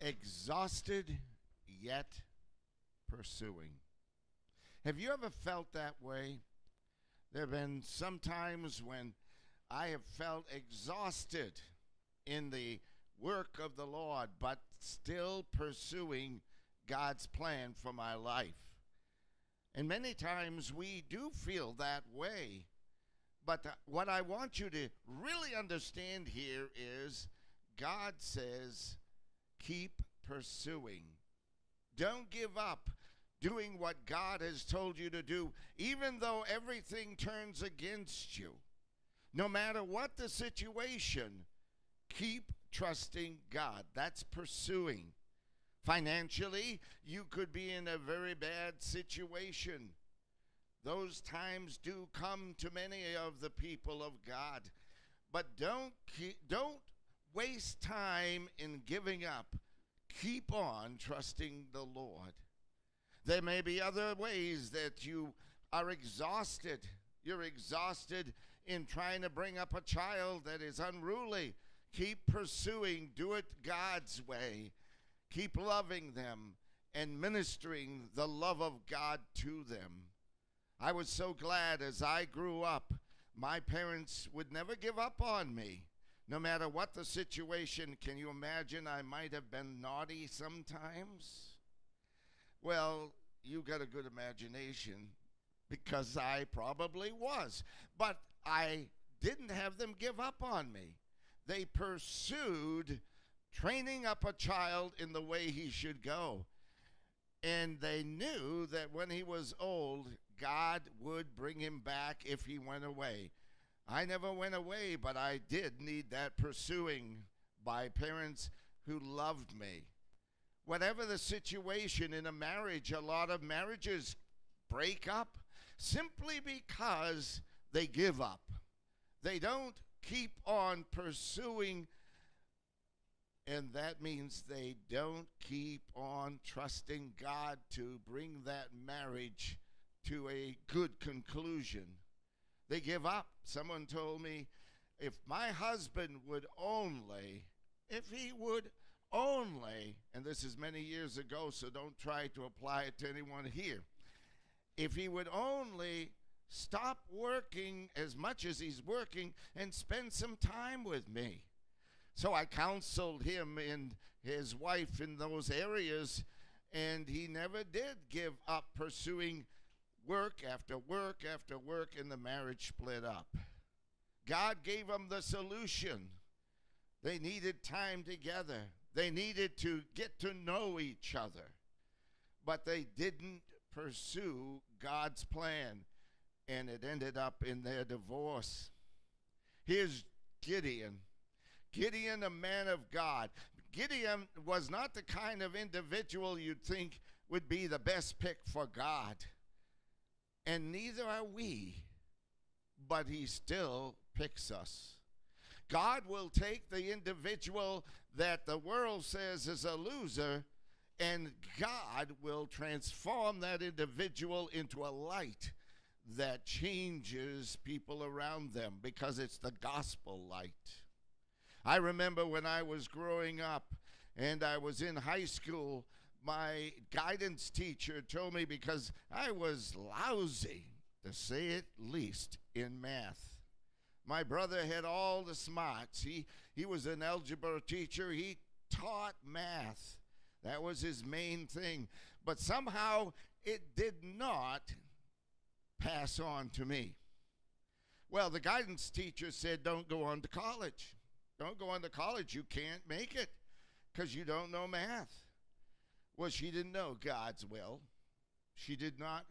exhausted yet pursuing. Have you ever felt that way? There have been some times when I have felt exhausted in the work of the Lord, but still pursuing God's plan for my life. And many times we do feel that way. But uh, what I want you to really understand here is God says, keep pursuing. Don't give up doing what God has told you to do, even though everything turns against you. No matter what the situation, keep trusting God. That's pursuing. Financially, you could be in a very bad situation. Those times do come to many of the people of God. But don't don't waste time in giving up. Keep on trusting the Lord. There may be other ways that you are exhausted. You're exhausted in trying to bring up a child that is unruly. Keep pursuing, do it God's way. Keep loving them and ministering the love of God to them. I was so glad as I grew up, my parents would never give up on me. No matter what the situation, can you imagine I might have been naughty sometimes? Well, you got a good imagination because I probably was. But I didn't have them give up on me. They pursued training up a child in the way he should go. And they knew that when he was old, God would bring him back if he went away. I never went away, but I did need that pursuing by parents who loved me whatever the situation in a marriage, a lot of marriages break up simply because they give up. They don't keep on pursuing, and that means they don't keep on trusting God to bring that marriage to a good conclusion. They give up. Someone told me if my husband would only, if he would only, and this is many years ago, so don't try to apply it to anyone here. If he would only stop working as much as he's working and spend some time with me. So I counseled him and his wife in those areas, and he never did give up pursuing work after work after work, and the marriage split up. God gave them the solution. They needed time together. They needed to get to know each other, but they didn't pursue God's plan, and it ended up in their divorce. Here's Gideon. Gideon, a man of God. Gideon was not the kind of individual you'd think would be the best pick for God. And neither are we, but he still picks us. God will take the individual that the world says is a loser, and God will transform that individual into a light that changes people around them because it's the gospel light. I remember when I was growing up and I was in high school, my guidance teacher told me because I was lousy, to say it least, in math. My brother had all the smarts. He, he was an algebra teacher. He taught math. That was his main thing. But somehow it did not pass on to me. Well, the guidance teacher said, Don't go on to college. Don't go on to college. You can't make it because you don't know math. Well, she didn't know God's will. She did not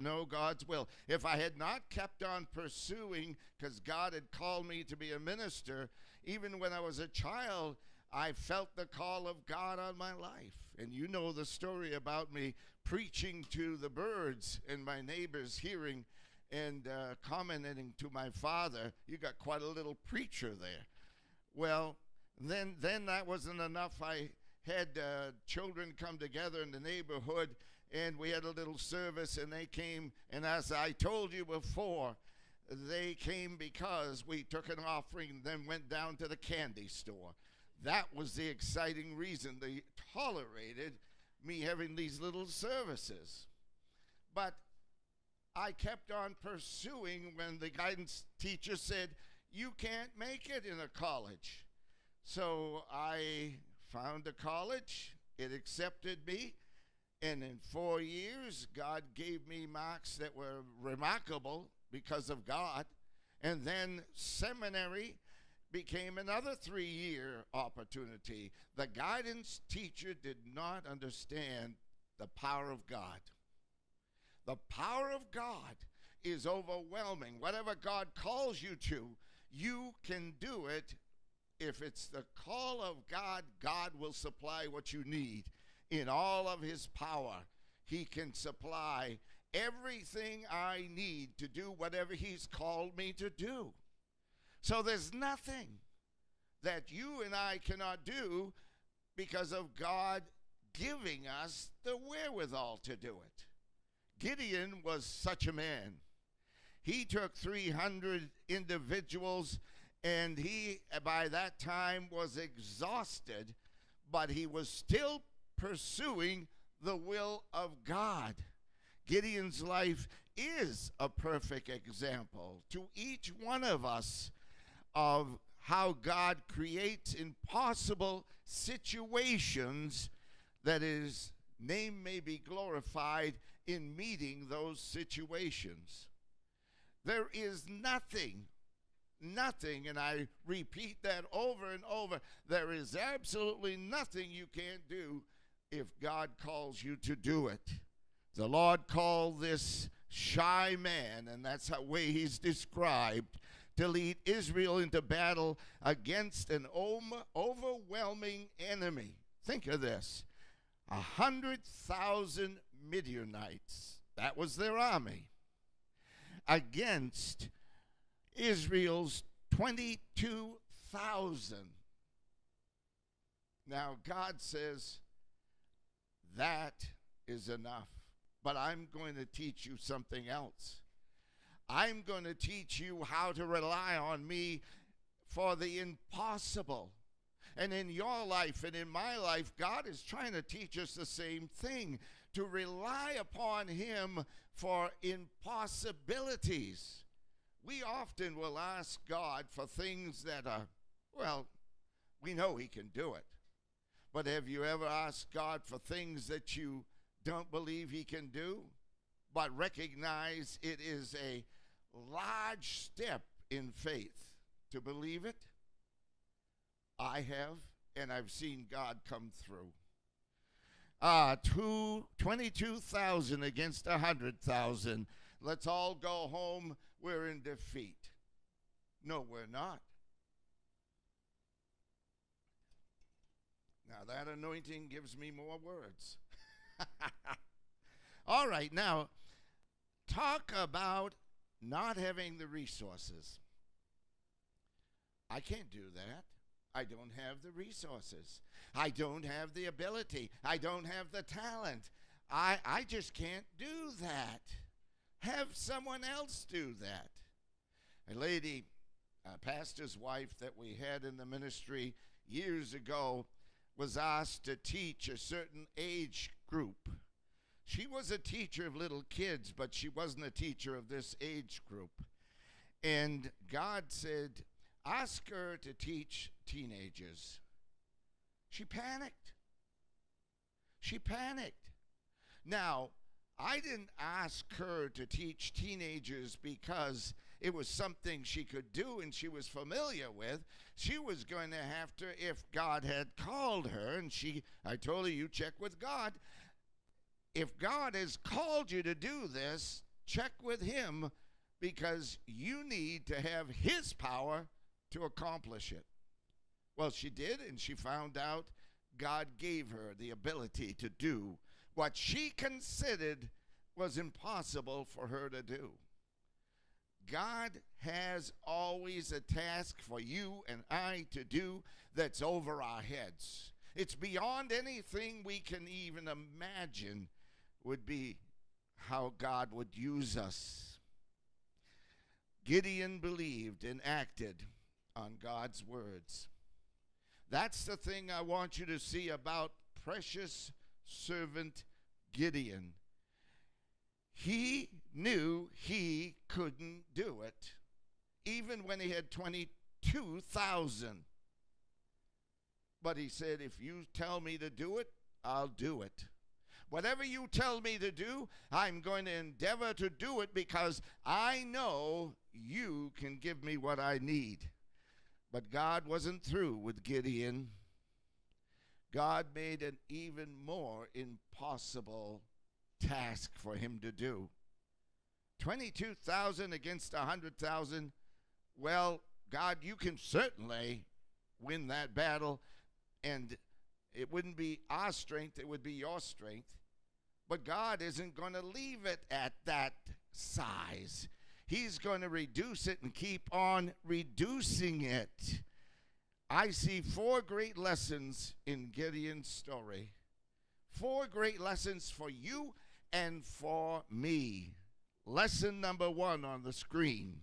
know God's will. If I had not kept on pursuing, because God had called me to be a minister, even when I was a child, I felt the call of God on my life. And you know the story about me preaching to the birds and my neighbors hearing and uh, commenting to my father. You got quite a little preacher there. Well, then, then that wasn't enough. I had uh, children come together in the neighborhood and we had a little service, and they came. And as I told you before, they came because we took an offering, and then went down to the candy store. that was the exciting reason they tolerated me having these little services. But I kept on pursuing when the guidance teacher said, You can't make it in a college. So I found a college, it accepted me, and in four years, God gave me marks that were remarkable because of God. And then seminary became another three year opportunity. The guidance teacher did not understand the power of God. The power of God is overwhelming. Whatever God calls you to, you can do it. If it's the call of God, God will supply what you need in all of His power. He can supply everything I need to do whatever He's called me to do. So there's nothing that you and I cannot do because of God giving us the wherewithal to do it. Gideon was such a man. He took 300 individuals and he, uh, by that time, was exhausted, but he was still pursuing the will of God. Gideon's life is a perfect example to each one of us of how God creates impossible situations that his name may be glorified in meeting those situations. There is nothing, nothing, and I repeat that over and over there is absolutely nothing you can't do if God calls you to do it. The Lord called this shy man, and that's the way he's described, to lead Israel into battle against an overwhelming enemy. Think of this a hundred thousand Midianites, that was their army, against Israel's 22,000. Now, God says, that is enough. But I'm going to teach you something else. I'm going to teach you how to rely on me for the impossible. And in your life and in my life, God is trying to teach us the same thing to rely upon Him for impossibilities. We often will ask God for things that are, well, we know He can do it. But have you ever asked God for things that you don't believe He can do, but recognize it is a large step in faith to believe it? I have, and I've seen God come through. Uh, two, 22,000 against 100,000. Let's all go home. We're in defeat. No, we're not. Now, that anointing gives me more words. all right, now, talk about not having the resources. I can't do that. I don't have the resources. I don't have the ability. I don't have the talent. I, I just can't do that. Have someone else do that. A lady, a pastor's wife that we had in the ministry years ago, was asked to teach a certain age group. She was a teacher of little kids, but she wasn't a teacher of this age group. And God said, Ask her to teach teenagers. She panicked. She panicked. Now, I didn't ask her to teach teenagers because it was something she could do and she was familiar with. She was going to have to, if God had called her, and she, I told her, you check with God. If God has called you to do this, check with Him because you need to have His power to accomplish it. Well, she did, and she found out God gave her the ability to do what she considered was impossible for her to do. God has always a task for you and I to do that's over our heads. It's beyond anything we can even imagine, would be how God would use us. Gideon believed and acted on God's words. That's the thing I want you to see about precious servant Gideon. He knew he couldn't do it, even when he had 22,000. But he said, If you tell me to do it, I'll do it. Whatever you tell me to do, I'm going to endeavor to do it because I know you can give me what I need. But God wasn't through with Gideon. God made an even more impossible task for him to do. 22,000 against 100,000. Well, God, you can certainly win that battle, and it wouldn't be our strength, it would be your strength. But God isn't going to leave it at that size. He's going to reduce it and keep on reducing it. I see four great lessons in Gideon's story. Four great lessons for you and for me. Lesson number one on the screen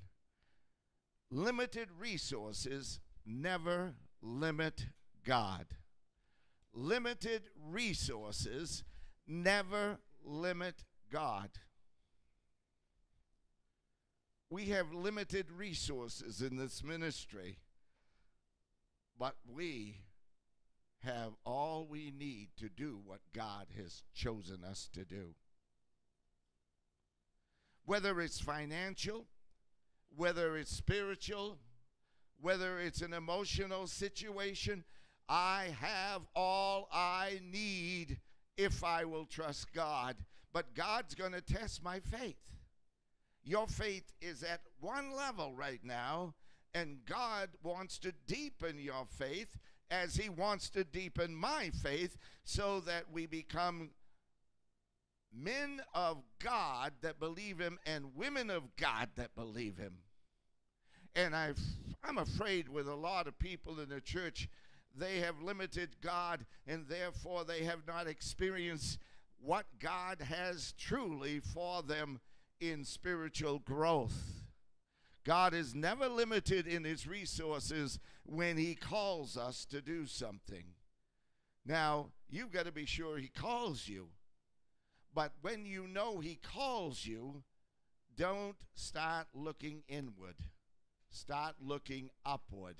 limited resources never limit God. Limited resources never limit God. We have limited resources in this ministry, but we have all we need to do what God has chosen us to do. Whether it's financial, whether it's spiritual, whether it's an emotional situation, I have all I need if I will trust God. But God's going to test my faith. Your faith is at one level right now, and God wants to deepen your faith as He wants to deepen my faith so that we become men of God that believe Him and women of God that believe Him. And i I'm afraid with a lot of people in the church, they have limited God and therefore they have not experienced what God has truly for them in spiritual growth. God is never limited in his resources when he calls us to do something. Now, you've got to be sure he calls you. But when you know he calls you, don't start looking inward. Start looking upward.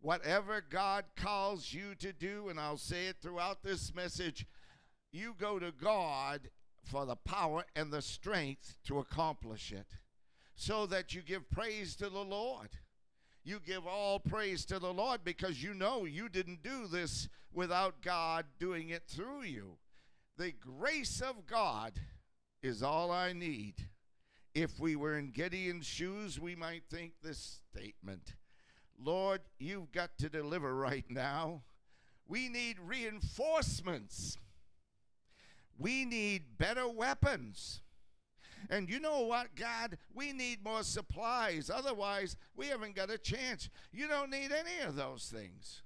Whatever God calls you to do, and I'll say it throughout this message, you go to God for the power and the strength to accomplish it so that you give praise to the Lord. You give all praise to the Lord because you know you didn't do this without God doing it through you. The grace of God is all I need. If we were in Gideon's shoes, we might think this statement Lord, you've got to deliver right now. We need reinforcements. We need better weapons. And you know what, God? We need more supplies. Otherwise, we haven't got a chance. You don't need any of those things.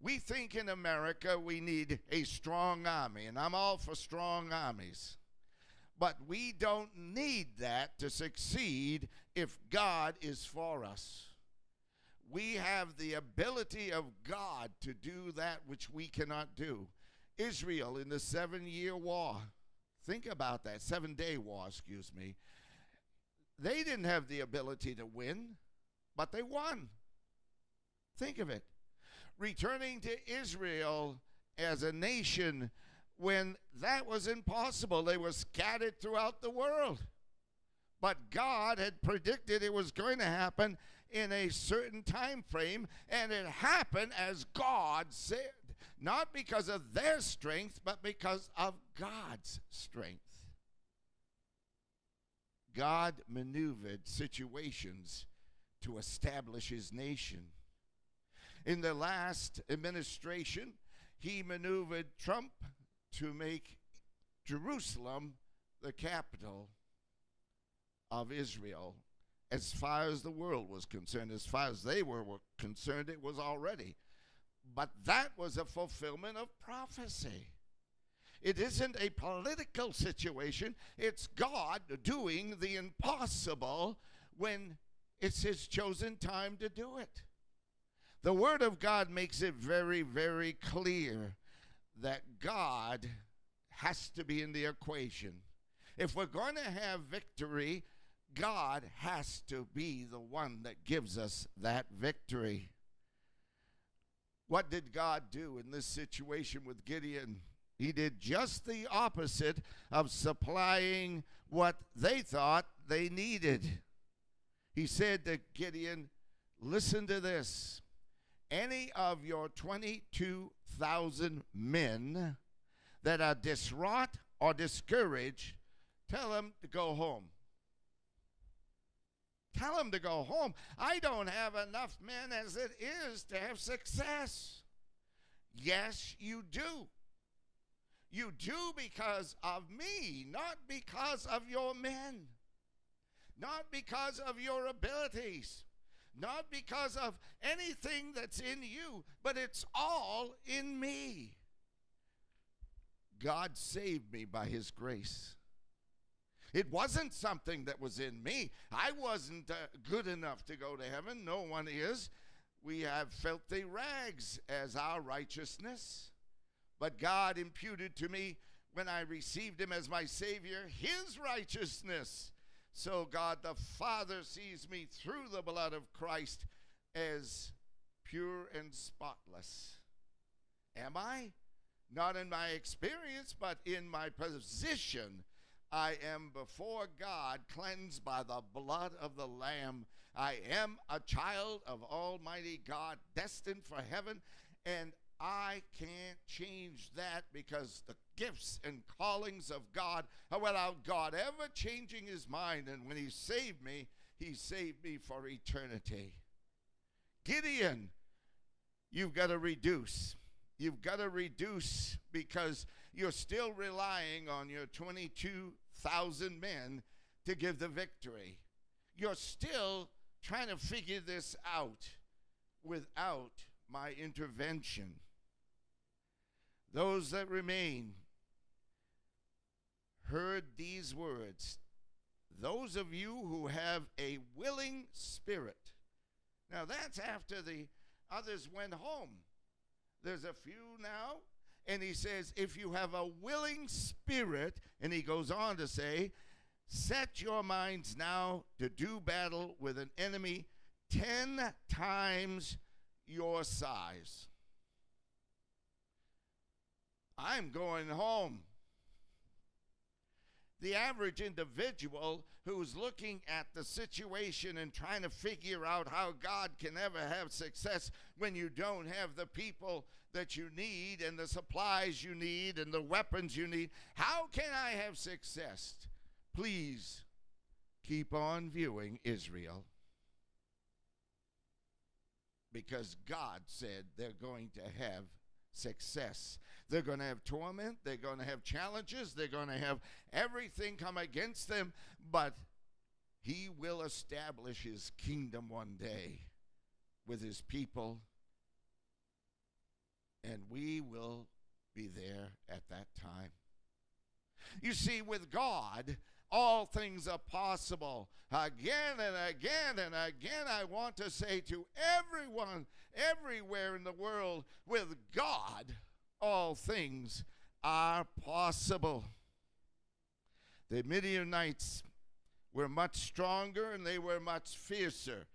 We think in America we need a strong army, and I'm all for strong armies. But we don't need that to succeed if God is for us we have the ability of God to do that which we cannot do. Israel in the seven year war, think about that, seven day war, excuse me. They didn't have the ability to win, but they won. Think of it. Returning to Israel as a nation when that was impossible, they were scattered throughout the world. But God had predicted it was going to happen, in a certain time frame, and it happened as God said. Not because of their strength, but because of God's strength. God maneuvered situations to establish his nation. In the last administration, he maneuvered Trump to make Jerusalem the capital of Israel as far as the world was concerned, as far as they were, were concerned, it was already. But that was a fulfillment of prophecy. It isn't a political situation, it's God doing the impossible when it's His chosen time to do it. The Word of God makes it very, very clear that God has to be in the equation. If we're going to have victory, God has to be the one that gives us that victory. What did God do in this situation with Gideon? He did just the opposite of supplying what they thought they needed. He said to Gideon, Listen to this. Any of your 22,000 men that are distraught or discouraged, tell them to go home. Tell them to go home. I don't have enough men as it is to have success. Yes, you do. You do because of me, not because of your men, not because of your abilities, not because of anything that's in you, but it's all in me. God saved me by His grace. It wasn't something that was in me. I wasn't uh, good enough to go to heaven. No one is. We have filthy rags as our righteousness. But God imputed to me when I received Him as my Savior His righteousness. So God the Father sees me through the blood of Christ as pure and spotless. Am I? Not in my experience, but in my position. I am before God cleansed by the blood of the Lamb. I am a child of Almighty God, destined for heaven, and I can't change that because the gifts and callings of God are without God ever changing his mind. And when he saved me, he saved me for eternity. Gideon, you've got to reduce. You've got to reduce because you're still relying on your 22,000 men to give the victory. You're still trying to figure this out without my intervention. Those that remain heard these words. Those of you who have a willing spirit. Now, that's after the others went home. There's a few now. And he says, if you have a willing spirit, and he goes on to say, set your minds now to do battle with an enemy 10 times your size. I'm going home. The average individual who's looking at the situation and trying to figure out how God can ever have success when you don't have the people that you need and the supplies you need and the weapons you need, how can I have success? Please keep on viewing Israel because God said they're going to have success. They're going to have torment. They're going to have challenges. They're going to have everything come against them. But He will establish His kingdom one day with His people. And we will be there at that time. You see, with God, all things are possible. Again and again and again, I want to say to everyone, everywhere in the world, with God, all things are possible. The Midianites were much stronger and they were much fiercer.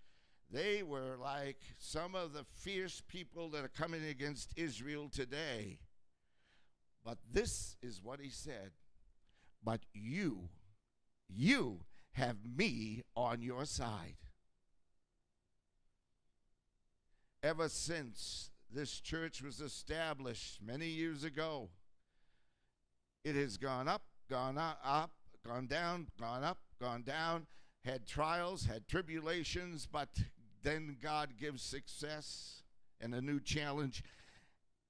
They were like some of the fierce people that are coming against Israel today. But this is what he said. But you, you have me on your side. Ever since this church was established many years ago. It has gone up, gone up, gone down, gone up, gone down, had trials, had tribulations, but then God gives success and a new challenge.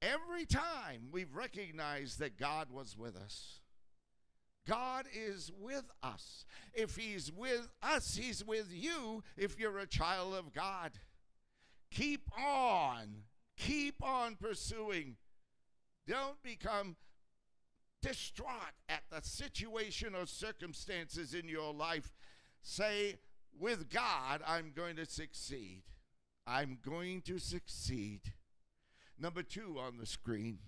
Every time we've recognized that God was with us. God is with us. If He's with us, He's with you if you're a child of God. Keep on Keep on pursuing. Don't become distraught at the situation or circumstances in your life. Say, with God, I'm going to succeed. I'm going to succeed. Number two on the screen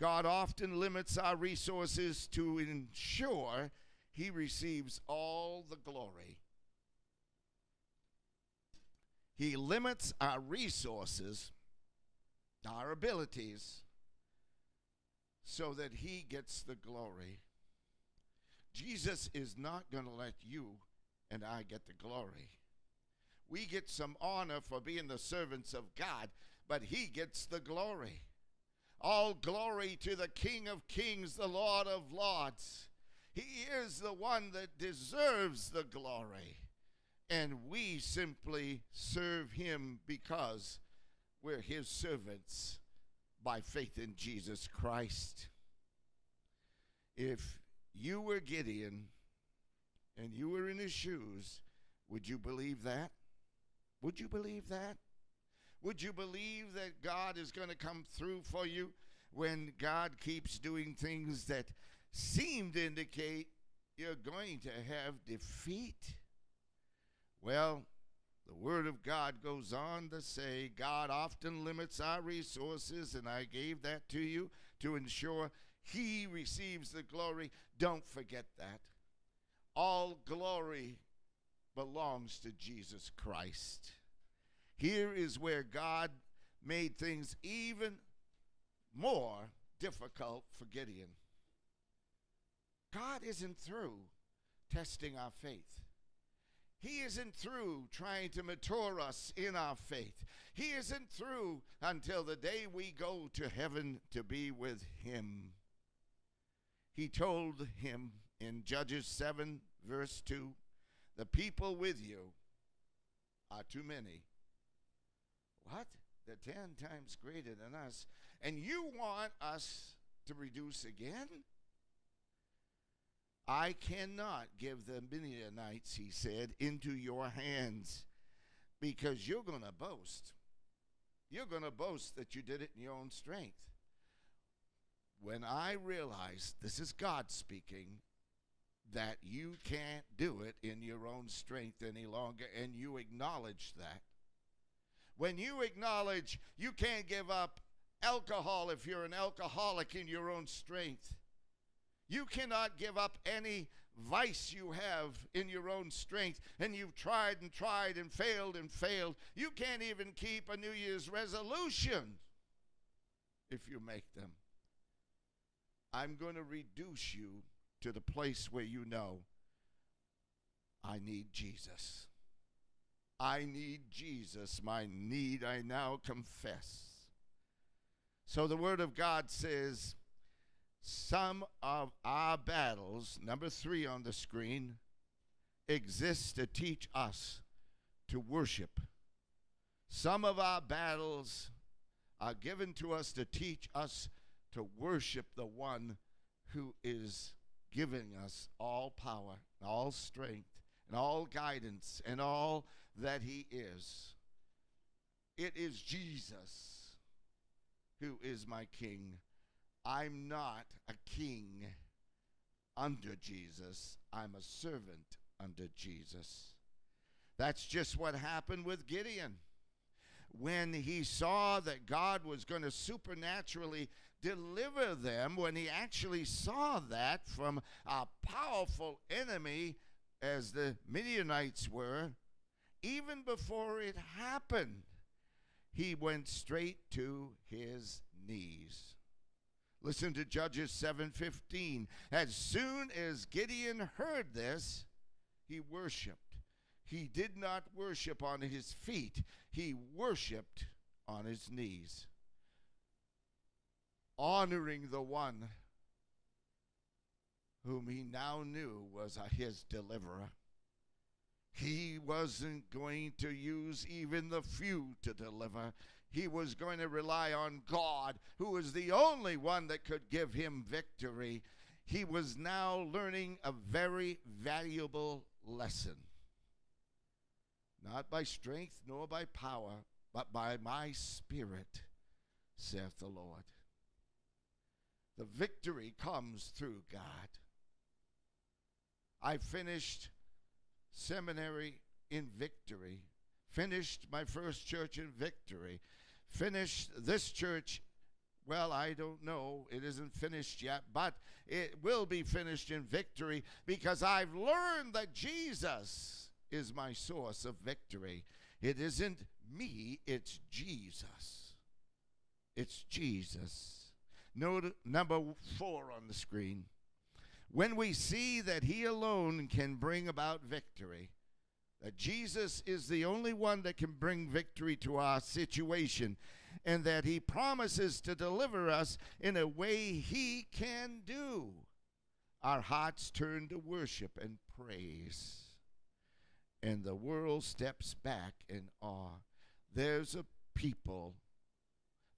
God often limits our resources to ensure he receives all the glory. He limits our resources, our abilities, so that he gets the glory. Jesus is not going to let you and I get the glory. We get some honor for being the servants of God, but he gets the glory. All glory to the King of Kings, the Lord of Lords. He is the one that deserves the glory. And we simply serve him because we're his servants by faith in Jesus Christ. If you were Gideon and you were in his shoes, would you believe that? Would you believe that? Would you believe that God is going to come through for you when God keeps doing things that seem to indicate you're going to have defeat? Well, the Word of God goes on to say God often limits our resources, and I gave that to you to ensure He receives the glory. Don't forget that. All glory belongs to Jesus Christ. Here is where God made things even more difficult for Gideon. God isn't through testing our faith. He isn't through trying to mature us in our faith. He isn't through until the day we go to heaven to be with Him. He told him in Judges 7, verse 2 The people with you are too many. What? They're 10 times greater than us. And you want us to reduce again? I cannot give the Midianites, he said, into your hands because you're going to boast. You're going to boast that you did it in your own strength. When I realized this is God speaking, that you can't do it in your own strength any longer, and you acknowledge that. When you acknowledge you can't give up alcohol if you're an alcoholic in your own strength, you cannot give up any vice you have in your own strength, and you've tried and tried and failed and failed. You can't even keep a New Year's resolution if you make them. I'm going to reduce you to the place where you know I need Jesus. I need Jesus. My need I now confess. So the Word of God says, some of our battles, number three on the screen, exist to teach us to worship. Some of our battles are given to us to teach us to worship the one who is giving us all power, all strength, and all guidance, and all that he is. It is Jesus who is my king. I'm not a king under Jesus, I'm a servant under Jesus. That's just what happened with Gideon. When he saw that God was going to supernaturally deliver them, when he actually saw that from a powerful enemy as the Midianites were, even before it happened, he went straight to his knees. Listen to Judges 7:15. As soon as Gideon heard this, he worshiped. He did not worship on his feet. He worshiped on his knees. Honoring the one whom he now knew was his deliverer. He wasn't going to use even the few to deliver he was going to rely on God, who was the only one that could give him victory. He was now learning a very valuable lesson. Not by strength nor by power, but by my spirit, saith the Lord. The victory comes through God. I finished seminary in victory finished my first church in victory, finished this church. Well, I don't know. It isn't finished yet, but it will be finished in victory because I've learned that Jesus is my source of victory. It isn't me, it's Jesus. It's Jesus. Note number four on the screen. When we see that He alone can bring about victory, that Jesus is the only one that can bring victory to our situation, and that He promises to deliver us in a way He can do, our hearts turn to worship and praise. And the world steps back in awe. There's a people,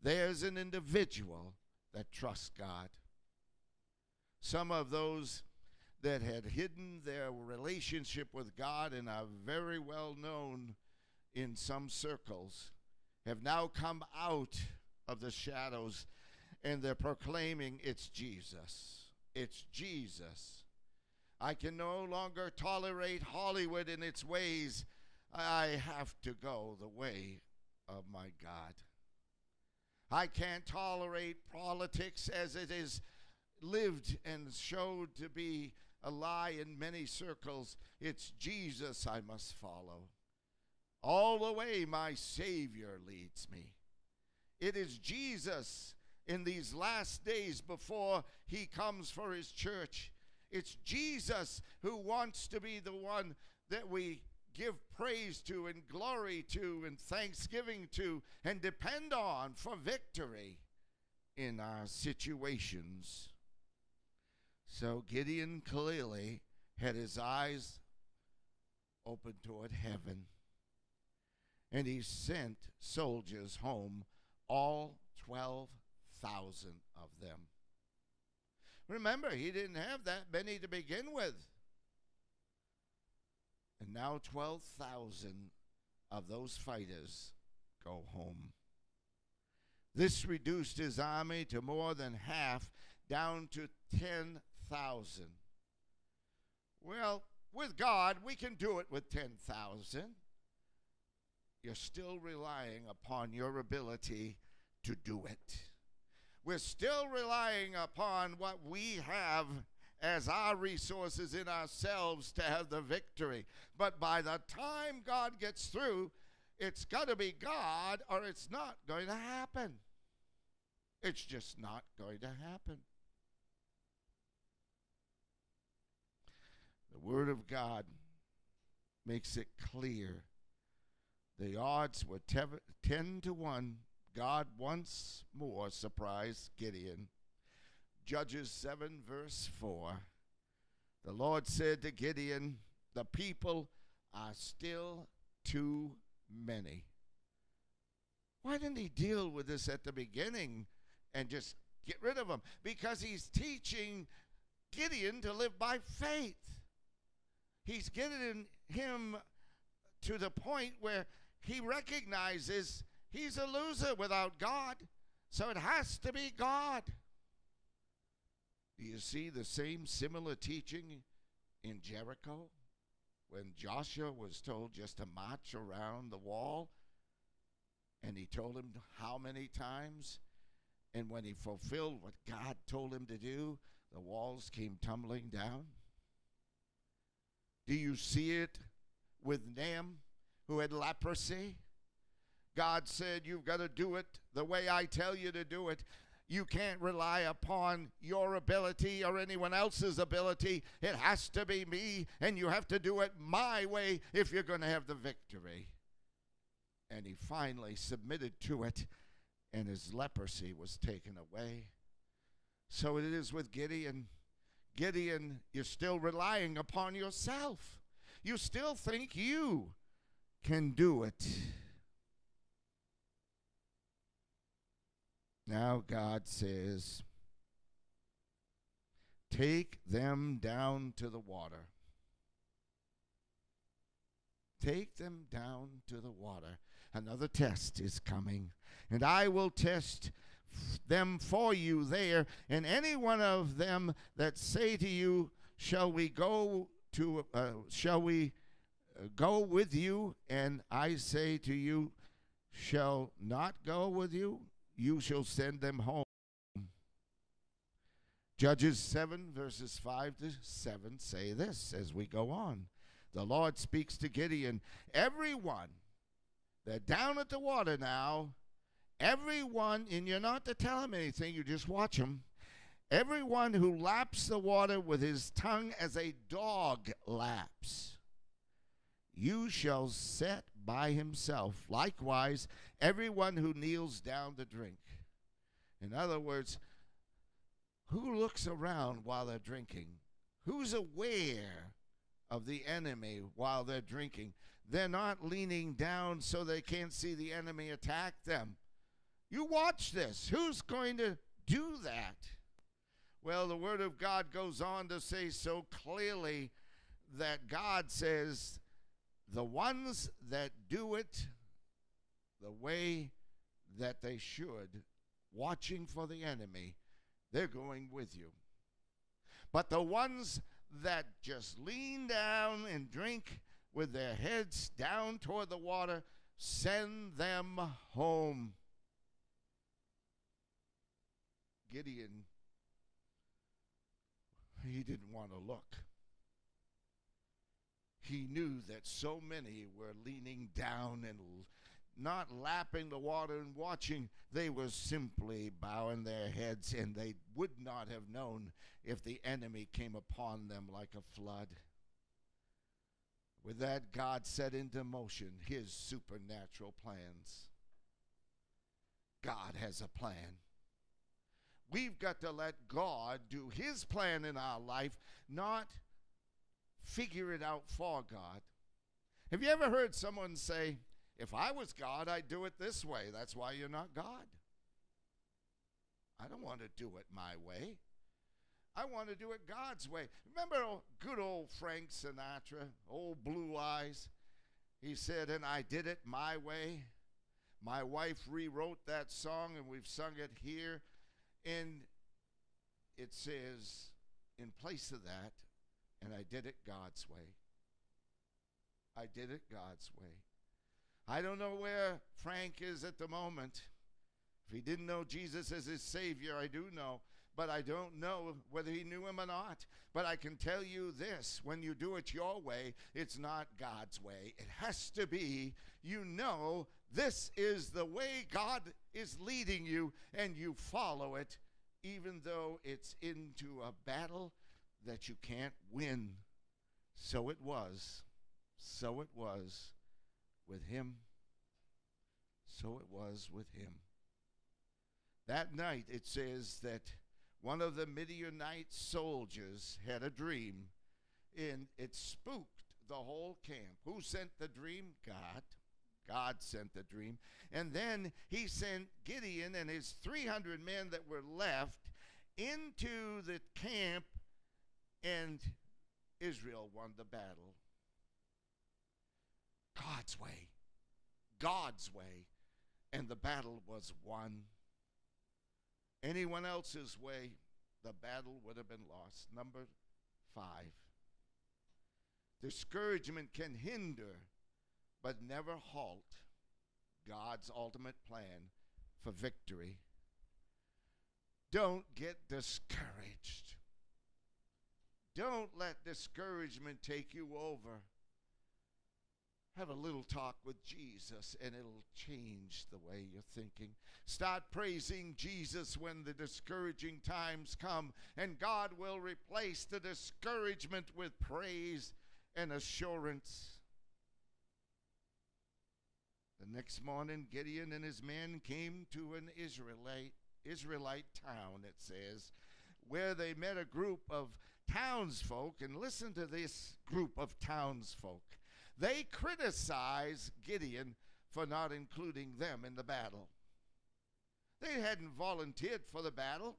there's an individual that trust God. Some of those that had hidden their relationship with God and are very well known in some circles have now come out of the shadows and they're proclaiming it's Jesus. It's Jesus. I can no longer tolerate Hollywood in its ways. I have to go the way of my God. I can't tolerate politics as it is lived and showed to be a lie in many circles. It's Jesus I must follow. All the way my Savior leads me. It is Jesus in these last days before he comes for his church. It's Jesus who wants to be the one that we give praise to and glory to and thanksgiving to and depend on for victory in our situations. So Gideon clearly had his eyes open toward heaven. And he sent soldiers home, all 12,000 of them. Remember, he didn't have that many to begin with. And now 12,000 of those fighters go home. This reduced his army to more than half, down to 10,000 thousand. Well, with God, we can do it with 10,000. You're still relying upon your ability to do it. We're still relying upon what we have as our resources in ourselves to have the victory. But by the time God gets through, it's got to be God or it's not going to happen. It's just not going to happen. The Word of God makes it clear. The odds were 10 to 1. God once more surprised Gideon. Judges 7, verse 4. The Lord said to Gideon, The people are still too many. Why didn't he deal with this at the beginning and just get rid of them? Because he's teaching Gideon to live by faith he's getting him to the point where he recognizes he's a loser without God. So it has to be God. Do you see the same similar teaching in Jericho when Joshua was told just to march around the wall? And he told him how many times? And when he fulfilled what God told him to do, the walls came tumbling down. Do you see it with Naaman, who had leprosy? God said, You've got to do it the way I tell you to do it. You can't rely upon your ability or anyone else's ability. It has to be me, and you have to do it my way if you're going to have the victory. And he finally submitted to it, and his leprosy was taken away. So it is with Gideon. Gideon, you're still relying upon yourself. You still think you can do it. Now God says, Take them down to the water. Take them down to the water. Another test is coming, and I will test them for you there, and any one of them that say to you, Shall we go to, uh, shall we go with you, and I say to you, shall not go with you, you shall send them home. Judges 7, verses 5 to 7 say this as we go on. The Lord speaks to Gideon, Everyone, they're down at the water now. Everyone, and you're not to tell them anything, you just watch them. Everyone who laps the water with his tongue as a dog laps, you shall set by himself. Likewise, everyone who kneels down to drink. In other words, who looks around while they're drinking? Who's aware of the enemy while they're drinking? They're not leaning down so they can't see the enemy attack them. You watch this. Who's going to do that? Well, the Word of God goes on to say so clearly that God says, the ones that do it the way that they should, watching for the enemy, they're going with you. But the ones that just lean down and drink with their heads down toward the water, send them home. Gideon, he didn't want to look. He knew that so many were leaning down and not lapping the water and watching. They were simply bowing their heads, and they would not have known if the enemy came upon them like a flood. With that, God set into motion his supernatural plans. God has a plan. We've got to let God do his plan in our life, not figure it out for God. Have you ever heard someone say, if I was God, I'd do it this way. That's why you're not God. I don't want to do it my way. I want to do it God's way. Remember good old Frank Sinatra, old blue eyes? He said, and I did it my way. My wife rewrote that song, and we've sung it here. And it says, in place of that, and I did it God's way. I did it God's way. I don't know where Frank is at the moment. If he didn't know Jesus as his Savior, I do know, but I don't know whether he knew him or not. But I can tell you this when you do it your way, it's not God's way. It has to be, you know, this is the way God is leading you, and you follow it, even though it's into a battle that you can't win. So it was. So it was with him, so it was with him. That night, it says that one of the Midianite soldiers had a dream, and it spooked the whole camp. Who sent the dream? God. God sent the dream. And then he sent Gideon and his 300 men that were left into the camp, and Israel won the battle. God's way. God's way. And the battle was won. Anyone else's way, the battle would have been lost. Number five. Discouragement can hinder, but never halt God's ultimate plan for victory. Don't get discouraged. Don't let discouragement take you over. Have a little talk with Jesus and it'll change the way you're thinking. Start praising Jesus when the discouraging times come, and God will replace the discouragement with praise and assurance. The next morning, Gideon and his men came to an Israelite, Israelite town, it says, where they met a group of townsfolk. And listen to this group of townsfolk. They criticize Gideon for not including them in the battle. They hadn't volunteered for the battle.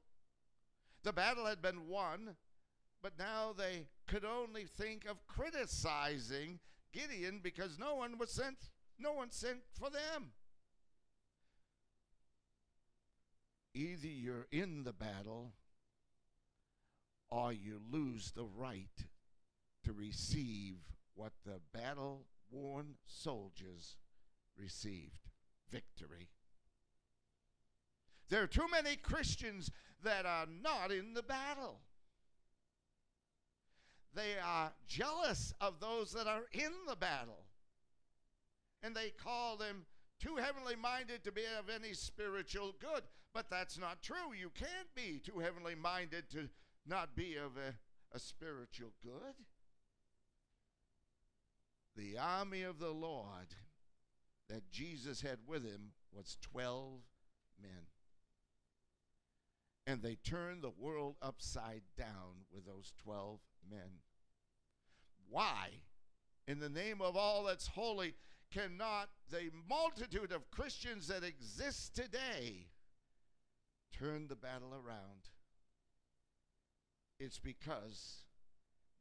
The battle had been won, but now they could only think of criticizing Gideon because no one was sent, no one sent for them. Either you're in the battle or you lose the right to receive what the battle worn soldiers received victory. There are too many Christians that are not in the battle. They are jealous of those that are in the battle. And they call them too heavenly minded to be of any spiritual good. But that's not true. You can't be too heavenly minded to not be of a, a spiritual good. The army of the Lord that Jesus had with him was 12 men. And they turned the world upside down with those 12 men. Why? In the name of all that's holy, cannot the multitude of Christians that exist today turn the battle around? It's because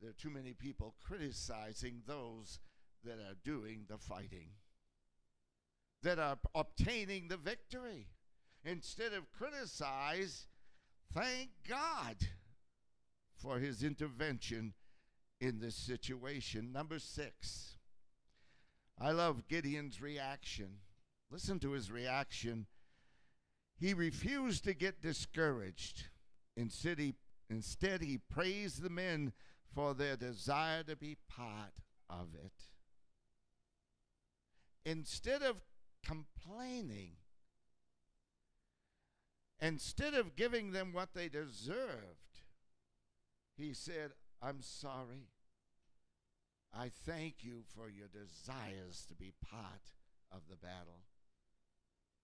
there are too many people criticizing those that are doing the fighting, that are obtaining the victory. Instead of criticize, thank God for his intervention in this situation. Number six, I love Gideon's reaction. Listen to his reaction. He refused to get discouraged. Instead, he, instead, he praised the men for their desire to be part of it. Instead of complaining, instead of giving them what they deserved, he said, I'm sorry. I thank you for your desires to be part of the battle.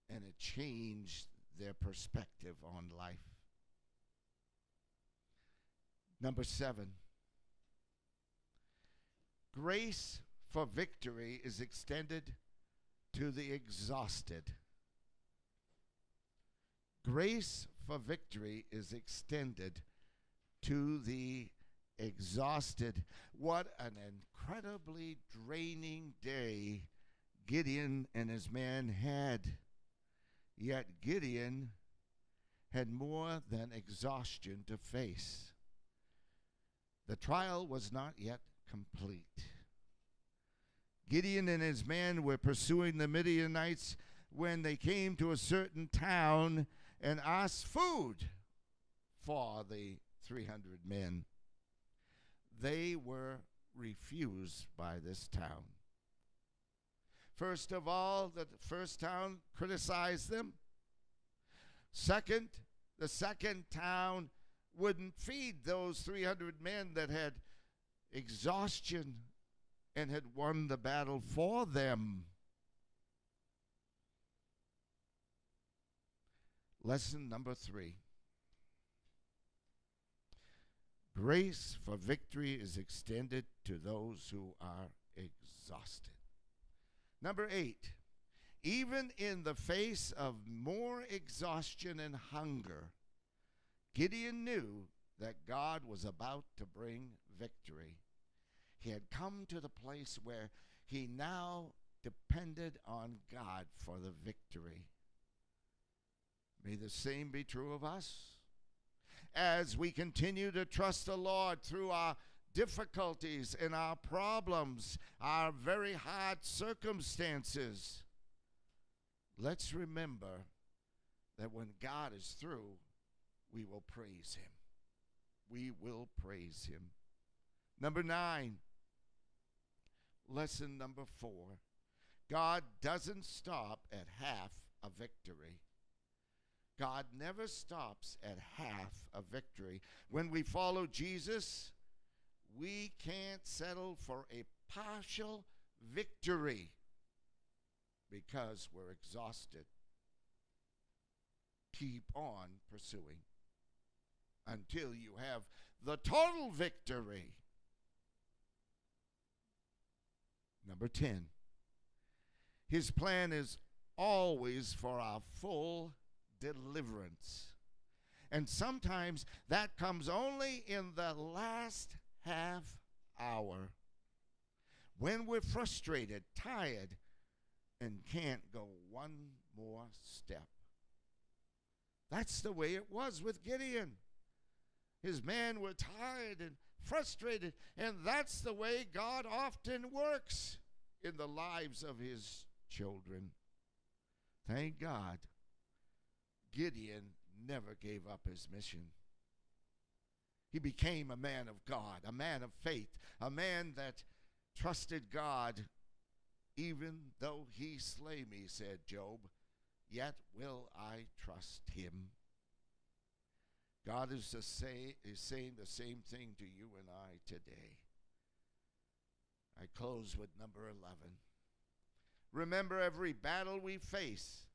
And it changed their perspective on life. Number seven, grace for victory is extended to the exhausted. Grace for victory is extended to the exhausted. What an incredibly draining day Gideon and his men had. Yet Gideon had more than exhaustion to face. The trial was not yet complete. Gideon and his men were pursuing the Midianites when they came to a certain town and asked food for the 300 men they were refused by this town. First of all, the first town criticized them. Second, the second town wouldn't feed those 300 men that had exhaustion and had won the battle for them. Lesson number three Grace for victory is extended to those who are exhausted. Number eight, even in the face of more exhaustion and hunger, Gideon knew that God was about to bring victory. He had come to the place where he now depended on God for the victory. May the same be true of us as we continue to trust the Lord through our difficulties and our problems, our very hard circumstances. Let's remember that when God is through, we will praise Him. We will praise Him. Number nine, lesson number four God doesn't stop at half a victory. God never stops at half a victory. When we follow Jesus, we can't settle for a partial victory because we're exhausted. Keep on pursuing until you have the total victory. Number 10. His plan is always for our full deliverance. And sometimes that comes only in the last half hour when we're frustrated, tired, and can't go one more step. That's the way it was with Gideon. His men were tired and frustrated. And that's the way God often works in the lives of his children. Thank God, Gideon never gave up his mission. He became a man of God, a man of faith, a man that trusted God, even though he slay me, said Job, yet will I trust him. God is, the say, is saying the same thing to you and I today. I close with number 11. Remember, every battle we face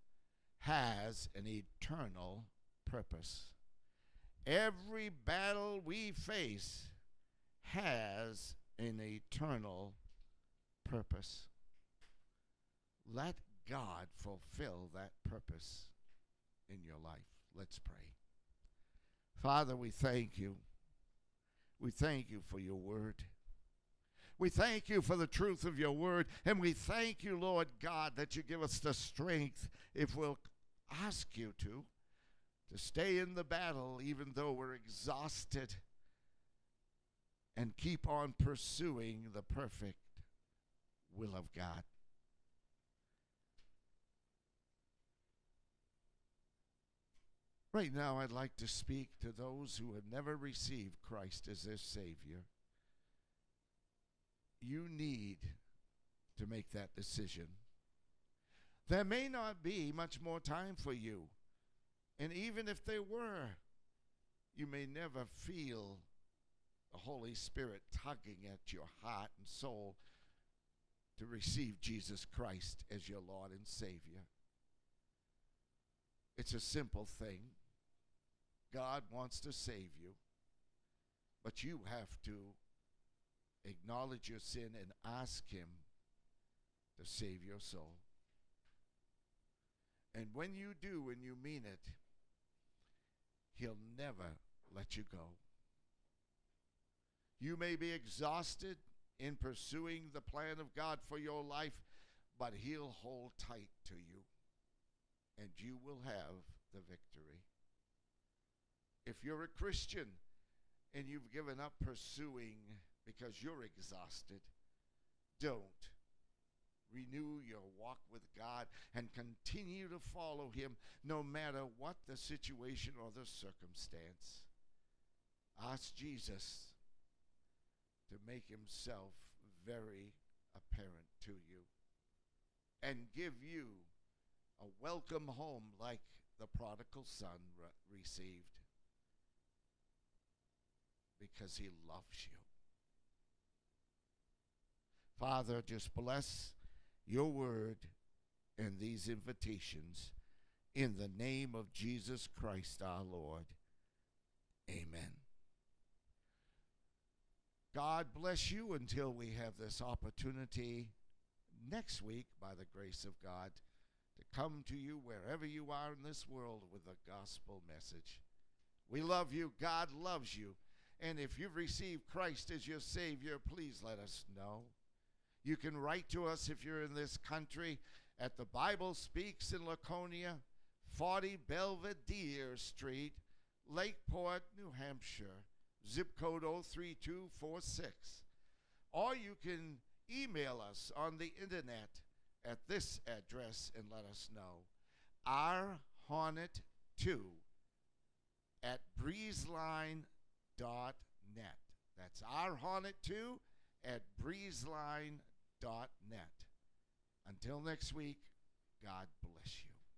has an eternal purpose. Every battle we face has an eternal purpose. Let God fulfill that purpose in your life. Let's pray. Father, we thank you. We thank you for your word. We thank you for the truth of your word. And we thank you, Lord God, that you give us the strength, if we'll ask you to, to stay in the battle even though we're exhausted and keep on pursuing the perfect will of God. Right now, I'd like to speak to those who have never received Christ as their Savior. You need to make that decision. There may not be much more time for you. And even if there were, you may never feel the Holy Spirit tugging at your heart and soul to receive Jesus Christ as your Lord and Savior. It's a simple thing. God wants to save you, but you have to acknowledge your sin and ask Him to save your soul. And when you do and you mean it, He'll never let you go. You may be exhausted in pursuing the plan of God for your life, but He'll hold tight to you, and you will have the victory. If you're a Christian and you've given up pursuing because you're exhausted, don't. Renew your walk with God and continue to follow Him no matter what the situation or the circumstance. Ask Jesus to make Himself very apparent to you and give you a welcome home like the prodigal son re- received because he loves you. Father, just bless your word and these invitations in the name of Jesus Christ our Lord. Amen. God bless you until we have this opportunity next week, by the grace of God, to come to you wherever you are in this world with a gospel message. We love you. God loves you. And if you've received Christ as your Savior, please let us know. You can write to us if you're in this country at the Bible Speaks in Laconia, 40 Belvedere Street, Lakeport, New Hampshire, zip code 03246. Or you can email us on the internet at this address and let us know. Our Hornet 2 at breezeline.com breezeline.net. That's our Hornet 2 at breezeline.net. Until next week, God bless you.